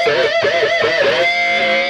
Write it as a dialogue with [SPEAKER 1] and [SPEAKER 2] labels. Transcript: [SPEAKER 1] Esperança.